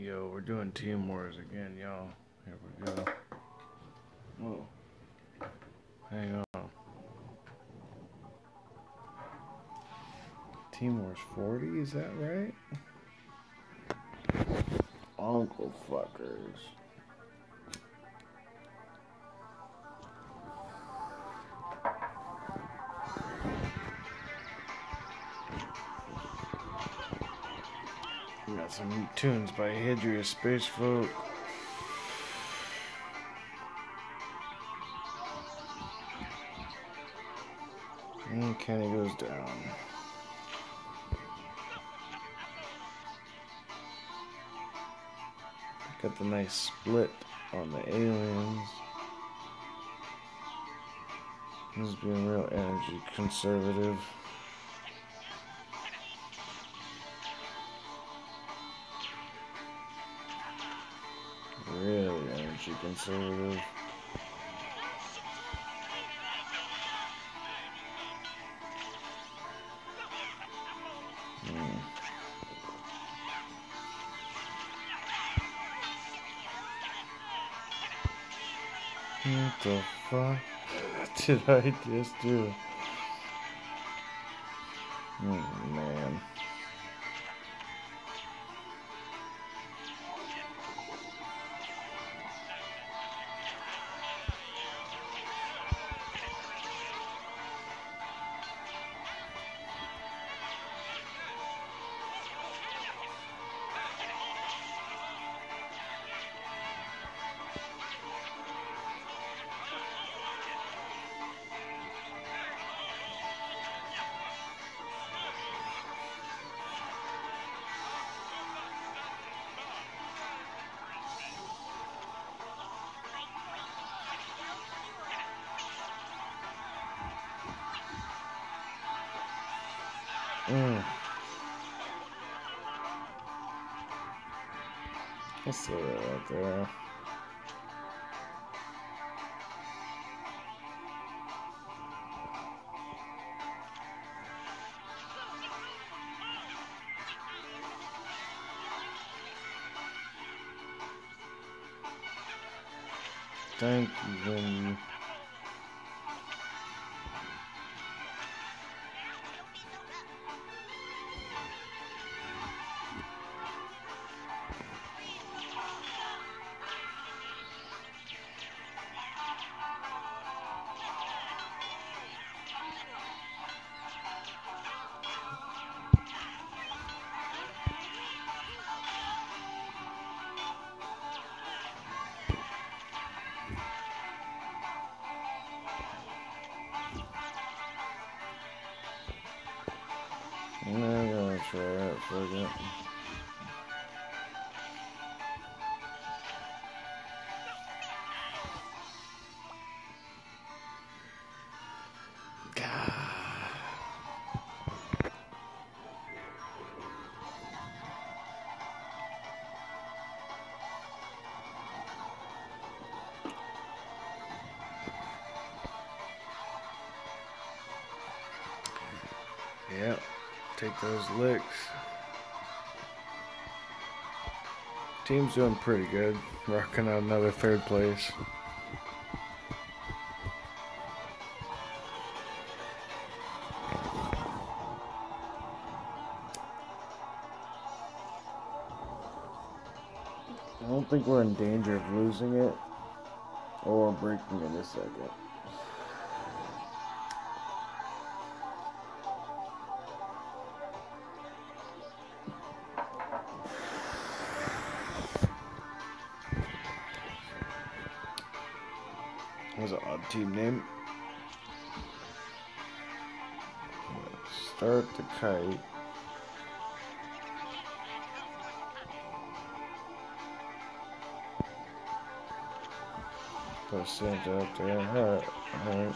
Yo, we're doing Team Wars again, y'all. Here we go. Whoa. Hang on. Team Wars 40, is that right? Uncle fuckers. Some tunes by Hidria Spacefolk. And Kenny goes down. Got the nice split on the aliens. This is being real energy conservative. Conservative. Hmm. What the fuck did I just do? Oh man. Mm. I see that right there. Thank you, gonna try it. Yep, take those licks. Team's doing pretty good, rocking out another third place. I don't think we're in danger of losing it or breaking in a second. Was an odd team name. Start the kite. Put Santa up there. Alright, alright.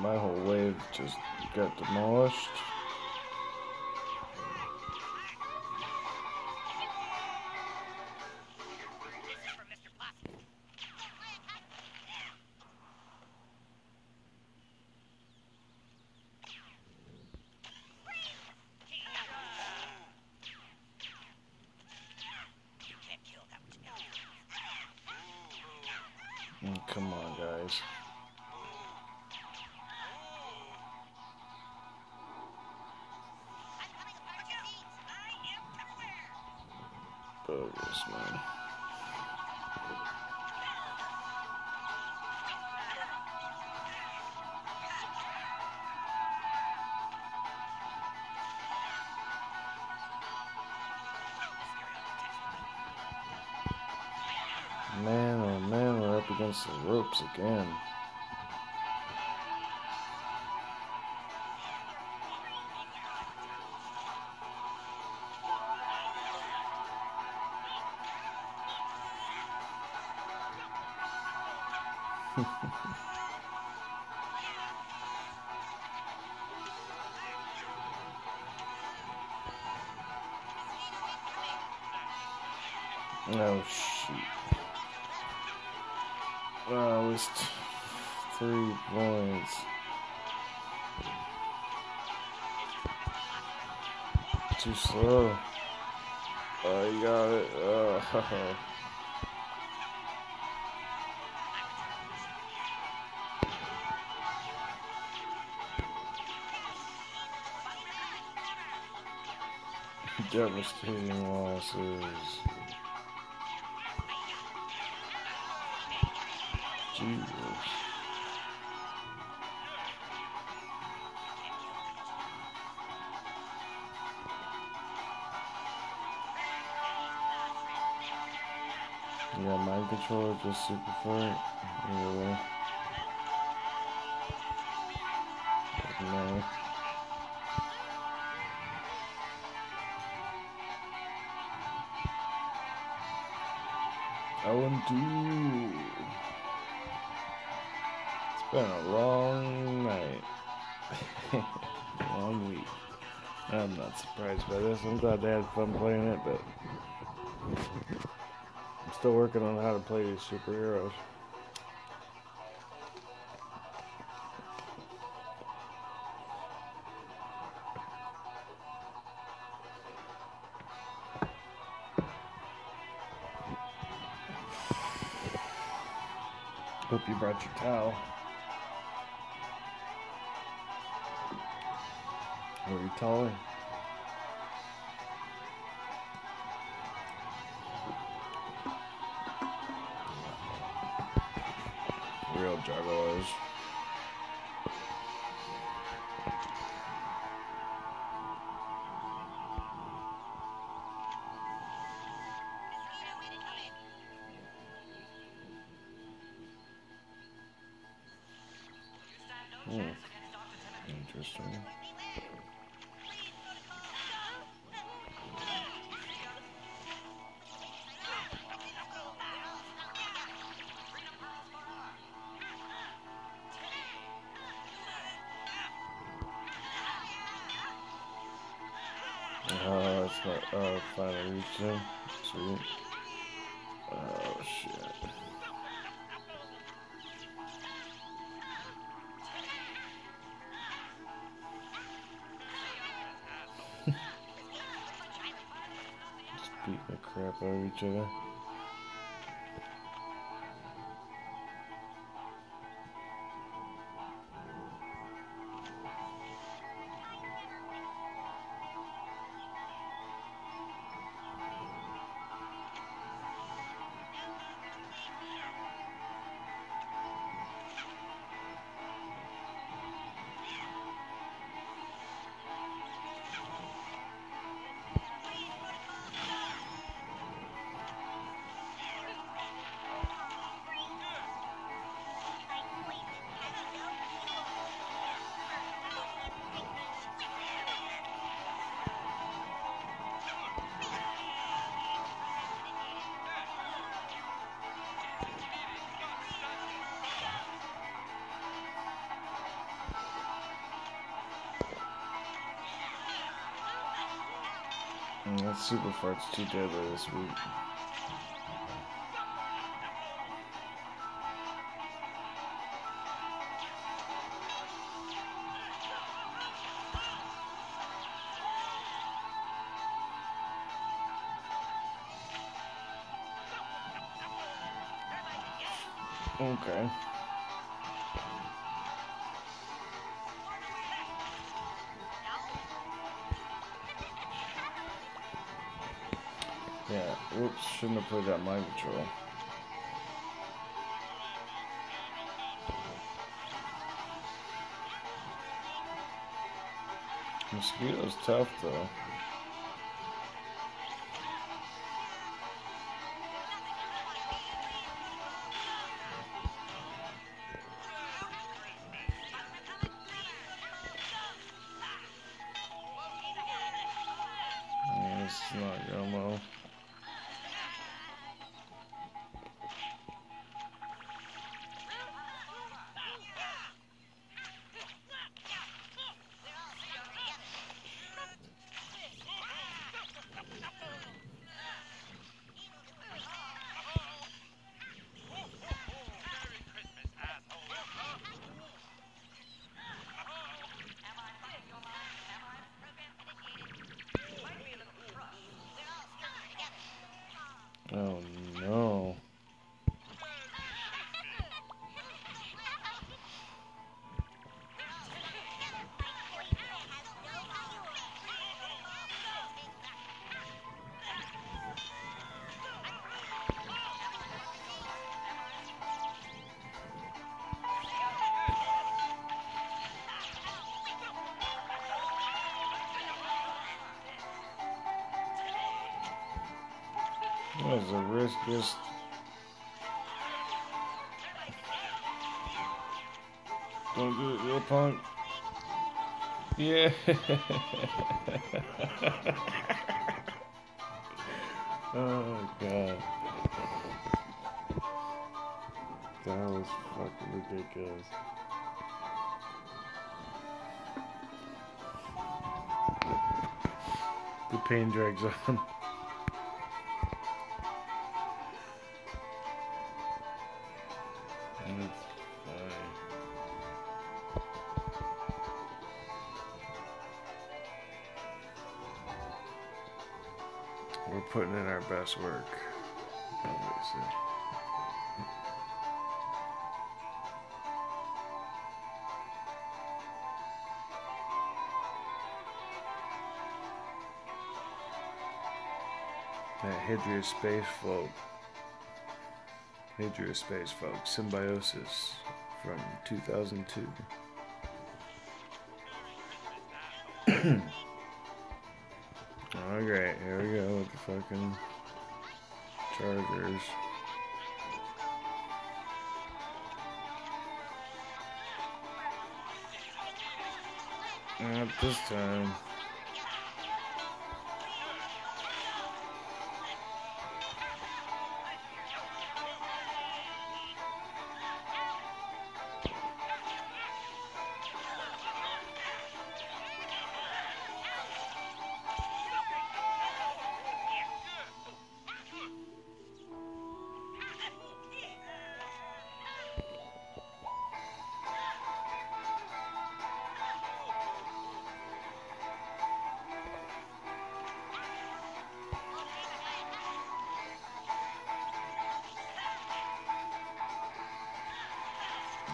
My whole wave just got demolished. Man. Man, oh man, we're up against the ropes again. Oh shoot. Wow, it's t- three points. Too slow. Oh, you got it. Oh. Devastating losses. Jesus. Yeah, mind control just super fight. Either way. I want to. Been a long night. long week. I'm not surprised by this. I'm glad they had fun playing it, but I'm still working on how to play these superheroes. Hope you brought your towel. Your towel. Real juggalos. Hmm. Interesting. Beating the crap out of each other. Super fart's too deadly this week. Yeah, whoops, shouldn't have played that mind control. Mosquito's tough though. Oh the risk just Don't do it, little punk. Yeah. oh god. That was fucking ridiculous. The pain drags on. We're putting in our best work, obviously. That Hydra space folk. Hidria Spacefolk. Symbiosis from 2002. Alright, here we go with the fucking Chargers. Not this time.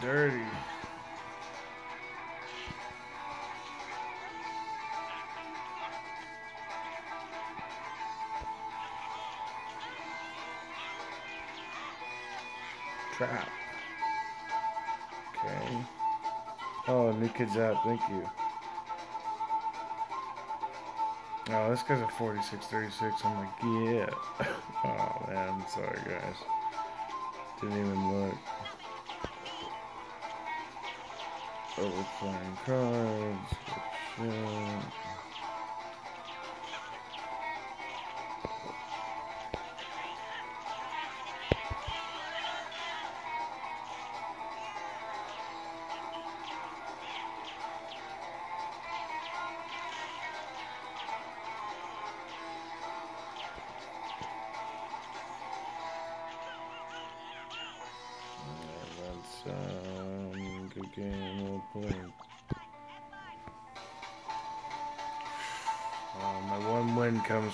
Dirty. Trap. Okay. Oh, new kids out. Thank you. Oh, this guy's a 4636. I'm like, yeah. oh, man. I'm sorry, guys. Didn't even look. Overplaying cards.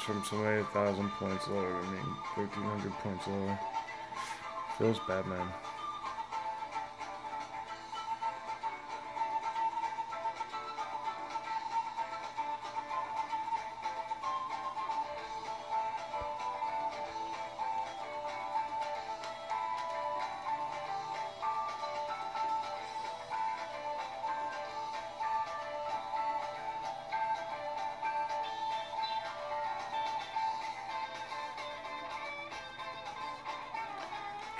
From somebody a thousand points lower than me, thirteen hundred points lower. Feels bad, man.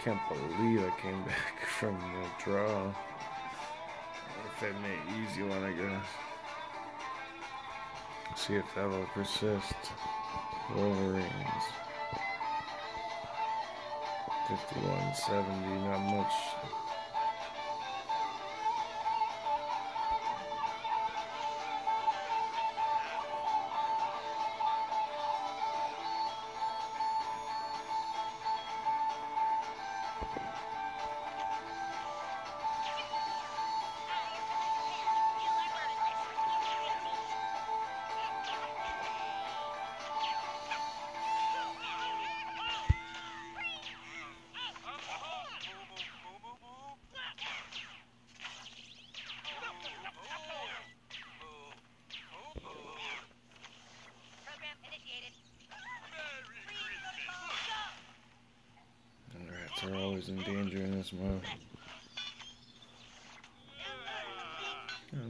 Can't believe I came back from the draw. If I made an easy one, I guess. See if that will persist. Wolverines. 5170, not much. Are always in danger in this mode.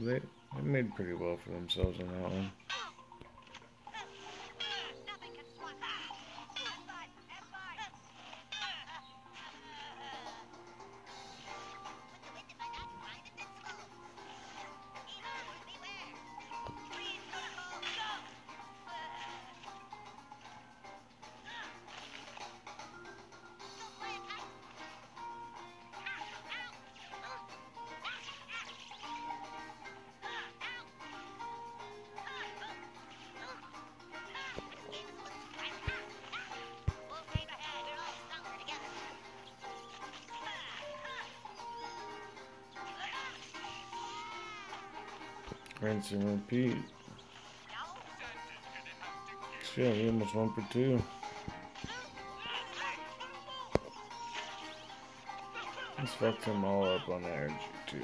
They, they made pretty well for themselves on that one. Rinse and repeat. Shit, we almost one for two. Let's fuck them all up on energy too.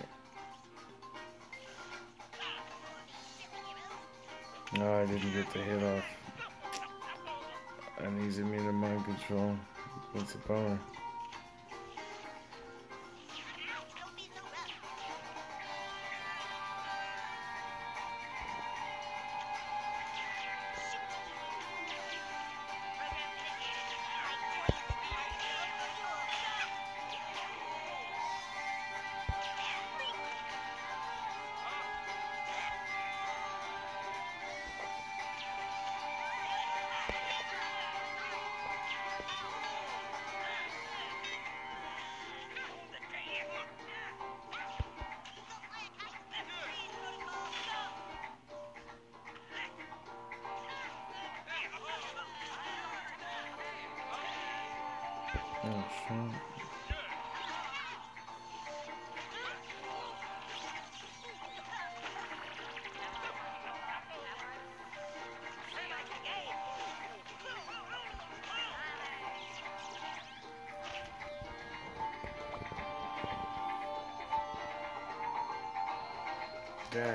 No, I didn't get the hit off. And he's immune to mind control. That's a bummer. Dang,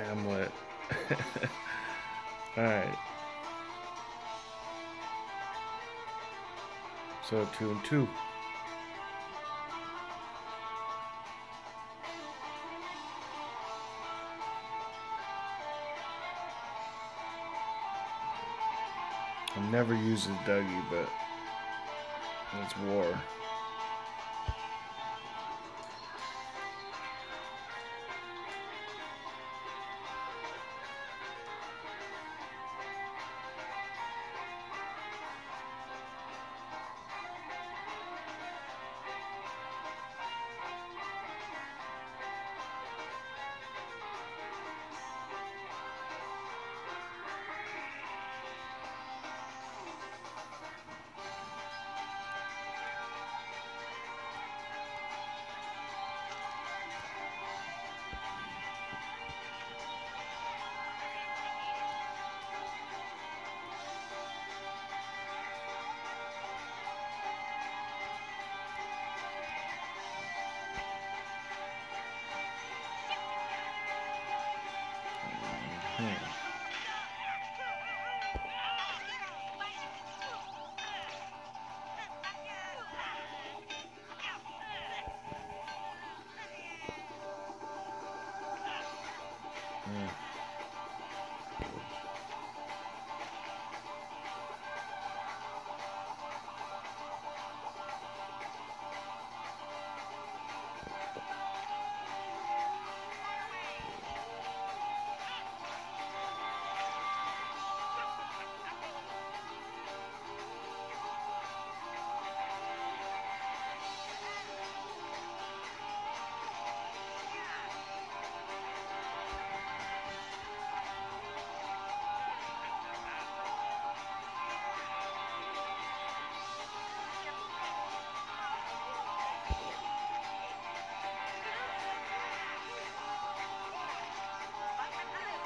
I'm lit. Alright. So two and two. Never use a Dougie, but it's war. Hmm.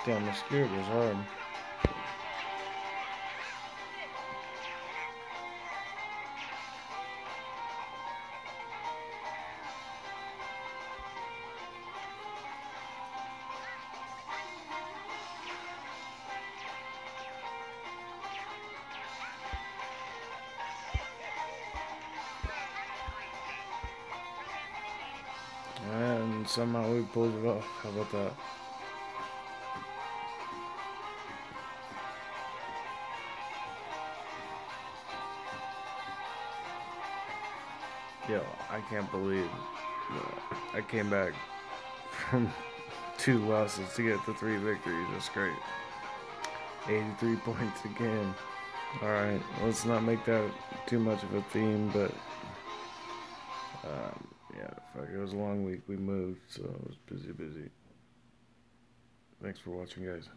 Damn, the skirt was hard. And somehow we pulled it off. How about that? Can't believe I came back from two losses to get the three victories. That's great. 83 points again. Alright, let's not make that too much of a theme, but um, yeah, fuck, it was a long week. We moved, so it was busy, busy. Thanks for watching, guys.